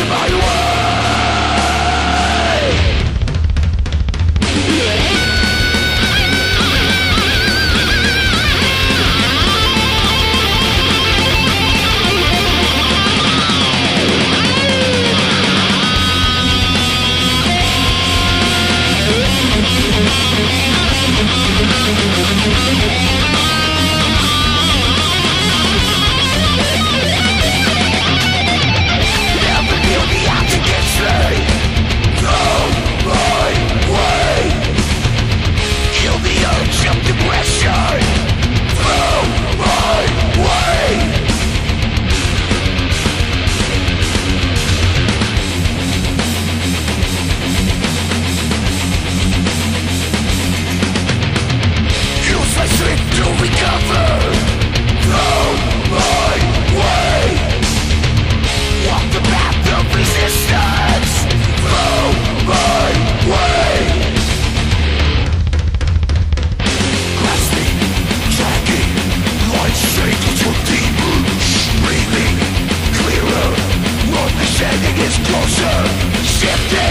to my world Perception shifted